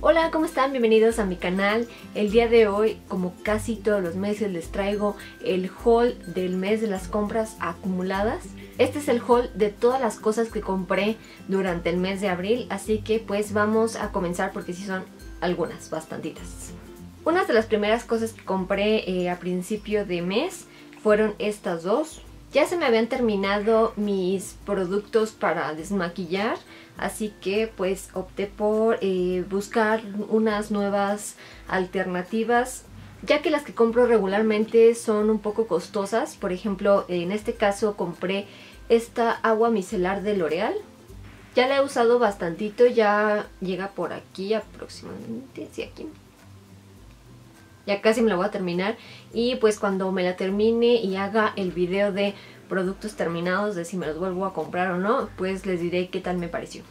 Hola, ¿cómo están? Bienvenidos a mi canal. El día de hoy, como casi todos los meses, les traigo el haul del mes de las compras acumuladas. Este es el haul de todas las cosas que compré durante el mes de abril, así que pues vamos a comenzar porque sí son algunas, bastantitas. Una de las primeras cosas que compré eh, a principio de mes fueron estas dos. Ya se me habían terminado mis productos para desmaquillar, así que pues opté por eh, buscar unas nuevas alternativas ya que las que compro regularmente son un poco costosas. Por ejemplo, en este caso compré esta agua micelar de L'Oreal. Ya la he usado bastantito, ya llega por aquí aproximadamente, sí, aquí ya casi me la voy a terminar y pues cuando me la termine y haga el video de productos terminados de si me los vuelvo a comprar o no, pues les diré qué tal me pareció.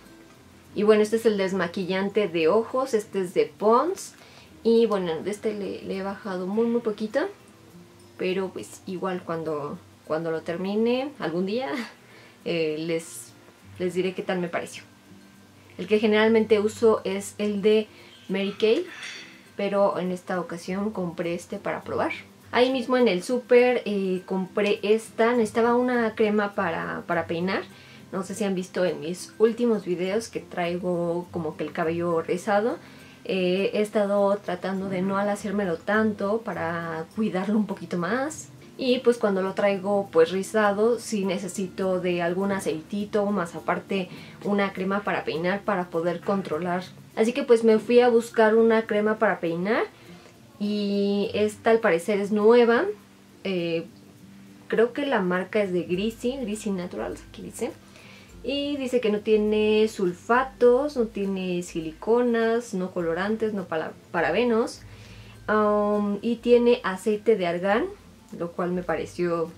Y bueno, este es el desmaquillante de ojos, este es de Pons y bueno, de este le, he bajado muy muy poquito, pero pues igual cuando, cuando lo termine algún día eh, les, les diré qué tal me pareció. El que generalmente uso es el de Mary Kay pero en esta ocasión compré este para probar. Ahí mismo en el súper eh, compré esta, necesitaba una crema para, peinar. No sé si han visto en mis últimos videos que traigo como que el cabello rizado. Eh, he estado tratando de no alacérmelo tanto para cuidarlo un poquito más. Y pues cuando lo traigo pues rizado, sí necesito de algún aceitito, más aparte una crema para peinar para poder controlar. Así que pues me fui a buscar una crema para peinar y esta al parecer es nueva. Eh, creo que la marca es de Greasy, Greasy Naturals, aquí dice. Y dice que no tiene sulfatos, no tiene siliconas, no colorantes, no parabenos. Um, y tiene aceite de argán lo cual me pareció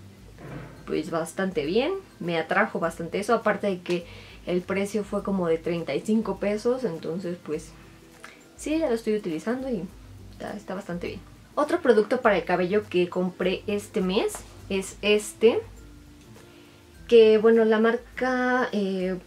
pues bastante bien, me atrajo bastante eso, aparte de que el precio fue como de 35 pesos, entonces pues sí, ya lo estoy utilizando y está, bastante bien. Otro producto para el cabello que compré este mes es este, que bueno, la marca eh,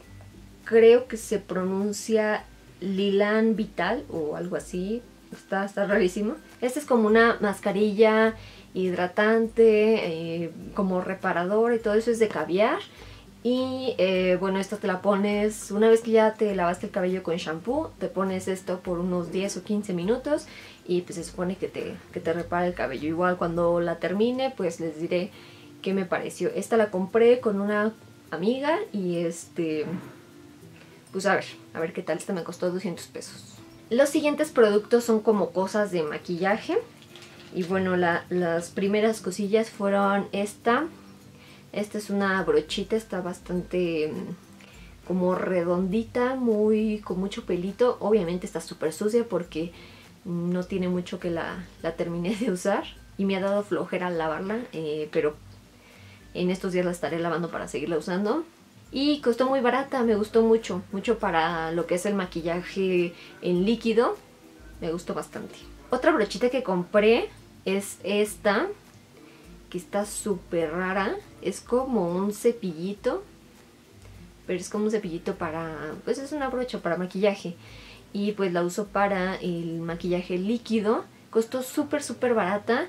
creo que se pronuncia Lilan Vital o algo así, está, está rarísimo. Este es como una mascarilla hidratante, eh, como reparador y todo eso es de caviar. Y eh, bueno, esto te la pones, una vez que ya te lavaste el cabello con shampoo, te pones esto por unos 10 o 15 minutos y pues se supone que te, que te repara el cabello. Igual cuando la termine, pues les diré qué me pareció. Esta la compré con una amiga y este, pues a ver, a ver qué tal. Esta me costó 200 pesos. Los siguientes productos son como cosas de maquillaje. Y bueno, las primeras cosillas fueron esta. Esta es una brochita, está bastante mm, como redondita, muy con mucho pelito. Obviamente está súper sucia porque no tiene mucho que la, la, terminé de usar. Y me ha dado flojera lavarla, eh, pero en estos días la estaré lavando para seguirla usando. Y costó muy barata, me gustó mucho, mucho para lo que es el maquillaje en líquido. Me gustó bastante. Otra brochita que compré es esta, que está súper rara. Es como un cepillito, pero es como un cepillito para, pues es una brocha para maquillaje. Y pues la uso para el maquillaje líquido. Costó súper, súper barata.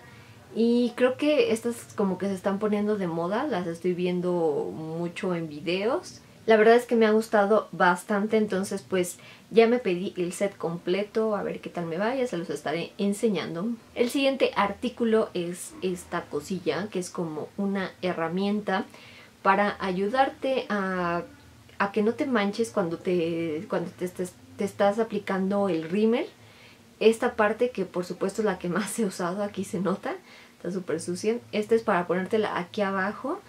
Y creo que estas como que se están poniendo de moda, las estoy viendo mucho en videos. La verdad es que me ha gustado bastante, entonces pues ya me pedí el set completo, a ver qué tal me va, ya se los estaré enseñando. El siguiente artículo es esta cosilla, que es como una herramienta para ayudarte a, que no te manches cuando te, cuando te, te estás aplicando el rímel. Esta parte que por supuesto es la que más he usado, aquí se nota, está súper sucia. Esta es para ponértela aquí abajo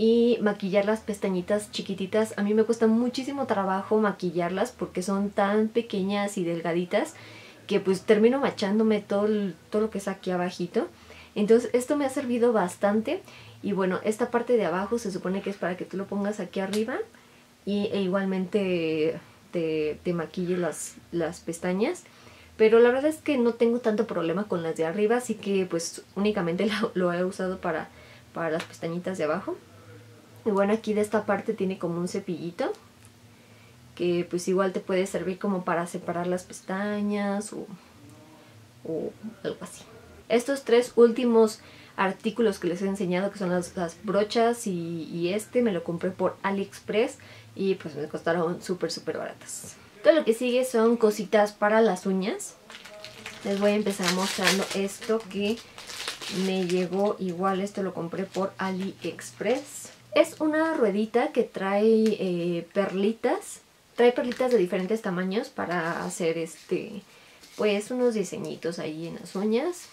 y maquillar las pestañitas chiquititas. A mí me cuesta muchísimo trabajo maquillarlas porque son tan pequeñas y delgaditas que pues termino machándome todo, todo lo que es aquí abajito. Entonces esto me ha servido bastante y bueno, esta parte de abajo se supone que es para que tú lo pongas aquí arriba y e igualmente te, te maquille las, las pestañas. Pero la verdad es que no tengo tanto problema con las de arriba, así que pues únicamente lo, lo he usado para, para las pestañitas de abajo. Y bueno, aquí de esta parte tiene como un cepillito que pues igual te puede servir como para separar las pestañas o, o algo así. Estos tres últimos artículos que les he enseñado que son las, brochas y, y, este me lo compré por AliExpress y pues me costaron súper súper baratas. Todo lo que sigue son cositas para las uñas. Les voy a empezar mostrando esto que me llegó igual, esto lo compré por AliExpress. Es una ruedita que trae eh, perlitas, trae perlitas de diferentes tamaños para hacer este, pues unos diseñitos ahí en las uñas.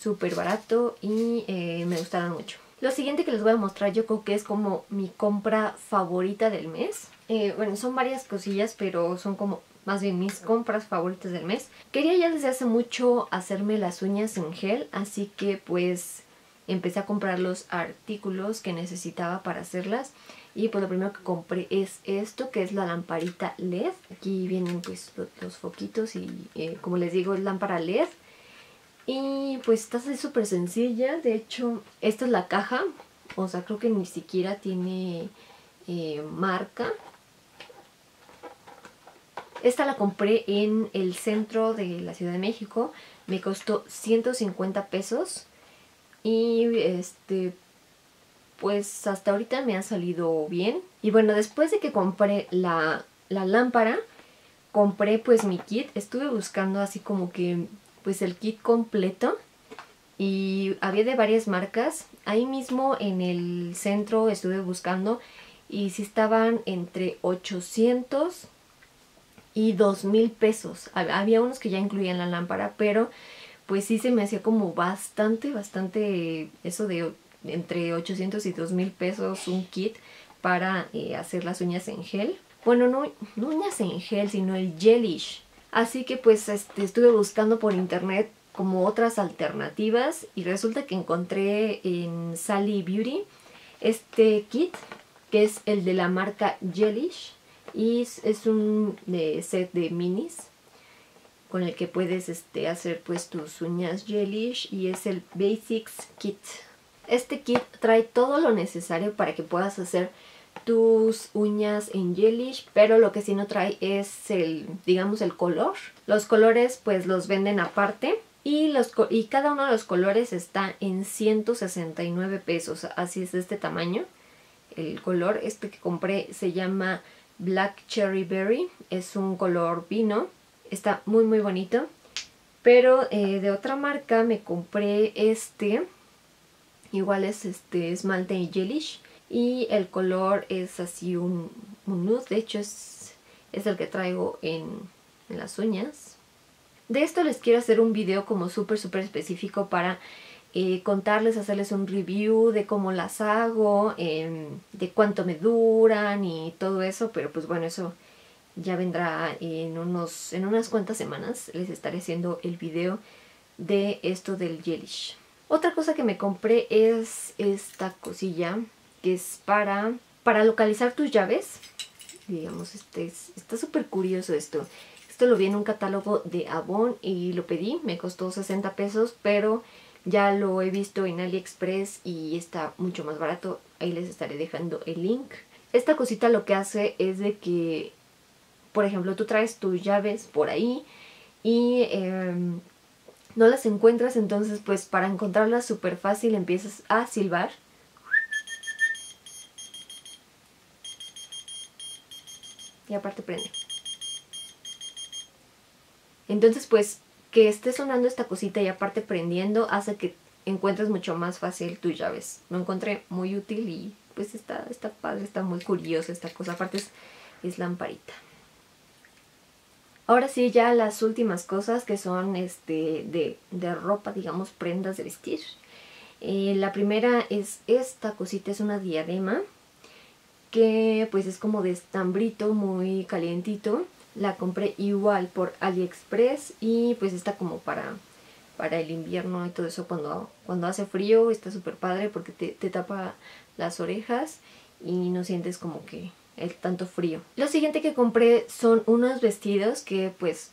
Súper barato y eh, me gustaron mucho. Lo siguiente que les voy a mostrar yo creo que es como mi compra favorita del mes. Eh, bueno, son varias cosillas, pero son como más bien mis compras favoritas del mes. Quería ya desde hace mucho hacerme las uñas en gel, así que pues empecé a comprar los artículos que necesitaba para hacerlas. Y pues lo primero que compré es esto, que es la lamparita LED. Aquí vienen pues los, foquitos y eh, como les digo es lámpara LED. Y pues está así súper sencilla, de hecho esta es la caja, o sea creo que ni siquiera tiene eh, marca. Esta la compré en el centro de la Ciudad de México. Me costó 150 pesos. Y este pues hasta ahorita me ha salido bien. Y bueno, después de que compré la, la lámpara, compré pues mi kit. Estuve buscando así como que pues el kit completo. Y había de varias marcas. Ahí mismo en el centro estuve buscando. Y si estaban entre 800 y dos mil pesos. Había unos que ya incluían la lámpara, pero pues sí se me hacía como bastante, bastante eso de entre 800 y dos mil pesos un kit para eh, hacer las uñas en gel. Bueno, no, no uñas en gel, sino el gelish. Así que pues este, estuve buscando por internet como otras alternativas y resulta que encontré en Sally Beauty este kit que es el de la marca Gelish y es un set de minis con el que puedes este, hacer pues tus uñas gelish y es el Basics Kit. Este kit trae todo lo necesario para que puedas hacer tus uñas en gelish, pero lo que sí no trae es el, digamos, el color. Los colores pues los venden aparte y, los, y cada uno de los colores está en 169 pesos, así es de este tamaño. El color este que compré se llama Black Cherry Berry. Es un color vino. Está muy muy bonito. Pero eh, de otra marca me compré este. Igual es este esmalte gelish. Y el color es así un, nude. De hecho es, es el que traigo en, en las uñas. De esto les quiero hacer un video como súper súper específico para eh, contarles, hacerles un review de cómo las hago, em, de cuánto me duran y todo eso, pero pues bueno, eso ya vendrá en, unos, en unas cuantas semanas. Les estaré haciendo el video de esto del gelish. Otra cosa que me compré es esta cosilla que es para, para localizar tus llaves. Digamos, este está súper curioso esto. Esto lo vi en un catálogo de Avon y lo pedí, me costó 60 pesos, pero ya lo he visto en AliExpress y está mucho más barato. Ahí les estaré dejando el link. Esta cosita lo que hace es de que, por ejemplo, tú traes tus llaves por ahí y em, no las encuentras, entonces pues para encontrarlas súper fácil empiezas a silbar. Y aparte prende. Entonces pues que esté sonando esta cosita y aparte prendiendo hace que encuentres mucho más fácil tus llaves. Lo encontré muy útil y pues está, está padre, está muy curiosa esta cosa. Aparte es, es lamparita. Ahora sí, ya las últimas cosas que son este de, de ropa, digamos, prendas de vestir. Eh, la primera es esta cosita, es una diadema que pues es como de estambrito muy calientito la compré igual por AliExpress y pues está como para, para el invierno y todo eso cuando, cuando hace frío. Está súper padre porque te, te tapa las orejas y no sientes como que el tanto frío. Lo siguiente que compré son unos vestidos que pues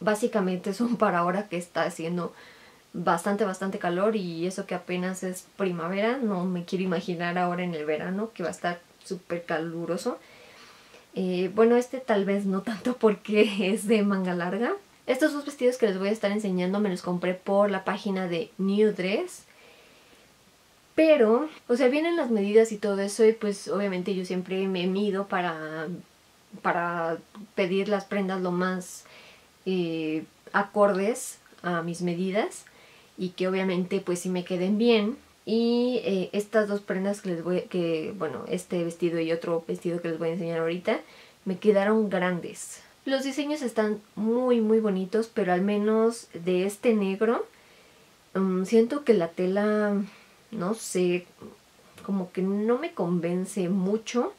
básicamente son para ahora que está haciendo bastante bastante calor y eso que apenas es primavera, no me quiero imaginar ahora en el verano que va a estar súper caluroso. Eh, bueno, este tal vez no tanto porque es de manga larga. Estos dos vestidos que les voy a estar enseñando me los compré por la página de New Dress. Pero, o sea, vienen las medidas y todo eso y pues obviamente yo siempre me mido para, para pedir las prendas lo más eh, acordes a mis medidas y que obviamente pues sí me queden bien. Y eh, estas dos prendas que les voy que bueno, este vestido y otro vestido que les voy a enseñar ahorita, me quedaron grandes. Los diseños están muy muy bonitos, pero al menos de este negro, mm, siento que la tela, no sé, como que no me convence mucho.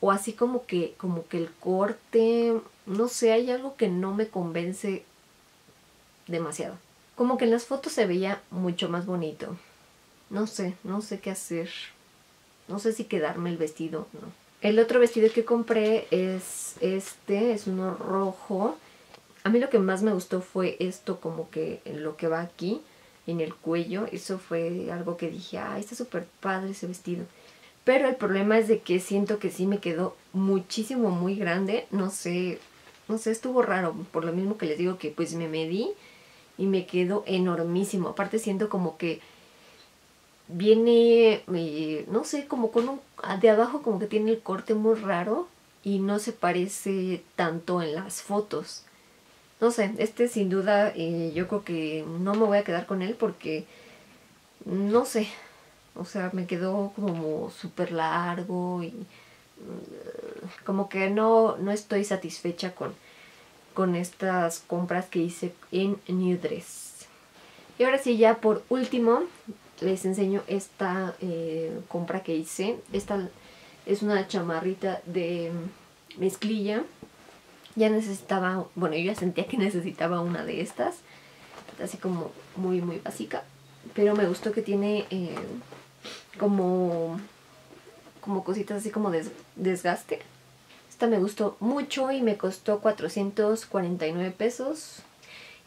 O así como que, como que el corte, no sé, hay algo que no me convence demasiado. Como que en las fotos se veía mucho más bonito. No sé, no sé qué hacer. No sé si quedarme el vestido no. El otro vestido que compré es este, es uno rojo. A mí lo que más me gustó fue esto como que lo que va aquí en el cuello. Eso fue algo que dije, ah, está súper padre ese vestido. Pero el problema es de que siento que sí me quedó muchísimo, muy grande. No sé, no sé, estuvo raro. Por lo mismo que les digo que pues me medí y me quedó enormísimo. Aparte siento como que viene, eh, no sé, como con un, de abajo como que tiene el corte muy raro y no se parece tanto en las fotos. No sé, este sin duda eh, yo creo que no me voy a quedar con él porque, no sé, o sea, me quedó como súper largo y mm, como que no, no estoy satisfecha con, con estas compras que hice en New Dress. Y ahora sí, ya por último, les enseño esta eh, compra que hice. Esta es una chamarrita de mezclilla. Ya necesitaba, bueno, yo ya sentía que necesitaba una de estas. Así como muy, muy básica. Pero me gustó que tiene eh, como, como cositas así como desgaste. Esta me gustó mucho y me costó 449 pesos.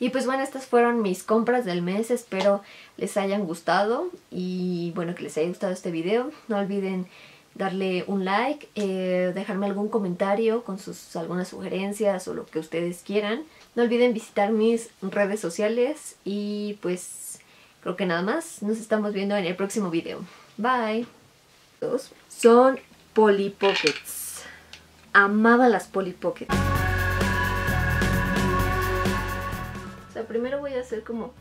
Y pues bueno, estas fueron mis compras del mes. Espero les hayan gustado y bueno, que les haya gustado este video. No olviden darle un like, eh, dejarme algún comentario con sus algunas sugerencias o lo que ustedes quieran. No olviden visitar mis redes sociales y pues creo que nada más. Nos estamos viendo en el próximo video. Bye. Son Polly Pockets amaba las Polly Pocket. O sea, primero voy a hacer como